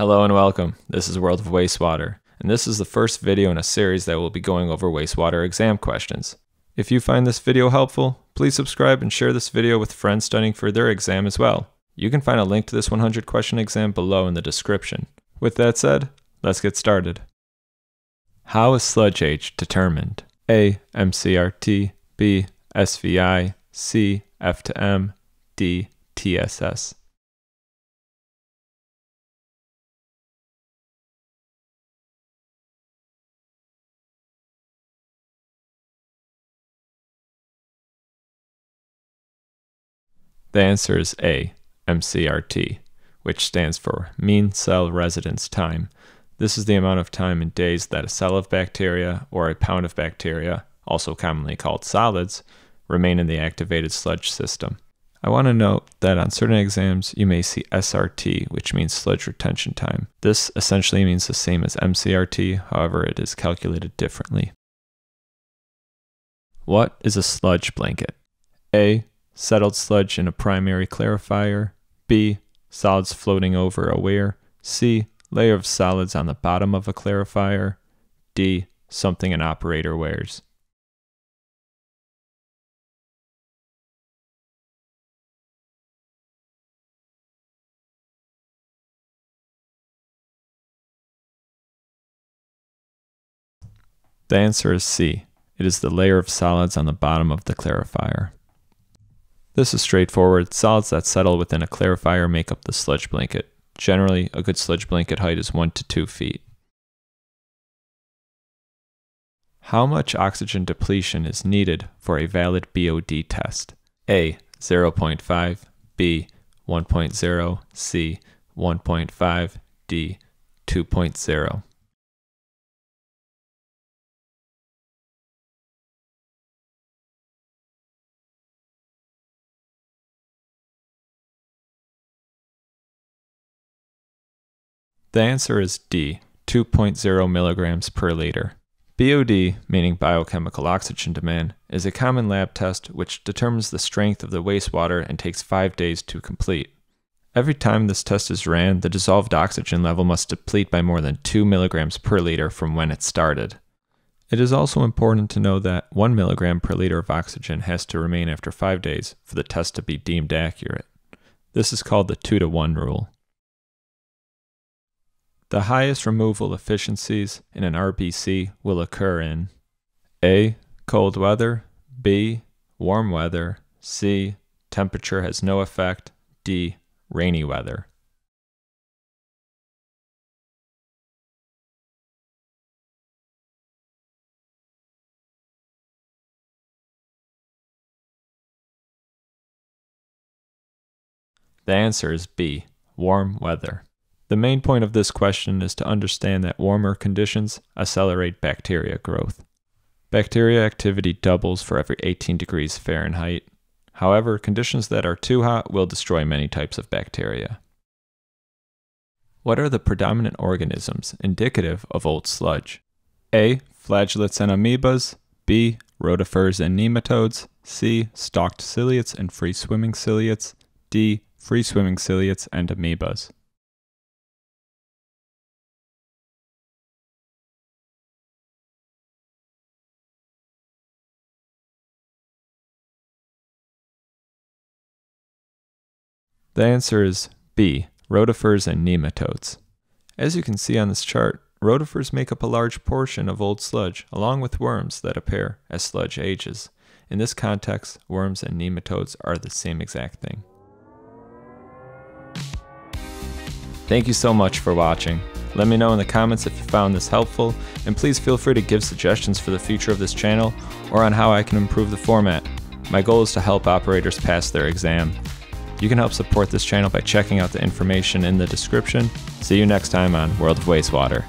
Hello and welcome. This is World of Wastewater, and this is the first video in a series that will be going over wastewater exam questions. If you find this video helpful, please subscribe and share this video with friends studying for their exam as well. You can find a link to this 100 question exam below in the description. With that said, let's get started. How is sludge age determined? A. MCRT B. SVI C. F to M D. TSS The answer is A, MCRT, which stands for mean cell residence time. This is the amount of time in days that a cell of bacteria or a pound of bacteria, also commonly called solids, remain in the activated sludge system. I want to note that on certain exams you may see SRT, which means sludge retention time. This essentially means the same as MCRT, however, it is calculated differently. What is a sludge blanket? A settled sludge in a primary clarifier, B, solids floating over a weir, C, layer of solids on the bottom of a clarifier, D, something an operator wears. The answer is C. It is the layer of solids on the bottom of the clarifier. This is straightforward. Solids that settle within a clarifier make up the sludge blanket. Generally, a good sludge blanket height is 1 to 2 feet. How much oxygen depletion is needed for a valid BOD test? A. 0.5 B. 1.0 C. 1.5 D. 2.0 The answer is D, 2.0 milligrams per liter. BOD, meaning biochemical oxygen demand, is a common lab test which determines the strength of the wastewater and takes five days to complete. Every time this test is ran, the dissolved oxygen level must deplete by more than 2 milligrams per liter from when it started. It is also important to know that 1 milligram per liter of oxygen has to remain after 5 days for the test to be deemed accurate. This is called the 2 to 1 rule. The highest removal efficiencies in an RBC will occur in A. Cold weather, B. Warm weather, C. Temperature has no effect, D. Rainy weather. The answer is B. Warm weather. The main point of this question is to understand that warmer conditions accelerate bacteria growth. Bacteria activity doubles for every 18 degrees Fahrenheit. However, conditions that are too hot will destroy many types of bacteria. What are the predominant organisms indicative of old sludge? A. Flagellates and amoebas. B. Rotifers and nematodes. C. Stalked ciliates and free swimming ciliates. D. Free swimming ciliates and amoebas. The answer is B, rotifers and nematodes. As you can see on this chart, rotifers make up a large portion of old sludge, along with worms that appear as sludge ages. In this context, worms and nematodes are the same exact thing. Thank you so much for watching. Let me know in the comments if you found this helpful, and please feel free to give suggestions for the future of this channel or on how I can improve the format. My goal is to help operators pass their exam. You can help support this channel by checking out the information in the description. See you next time on World of Wastewater.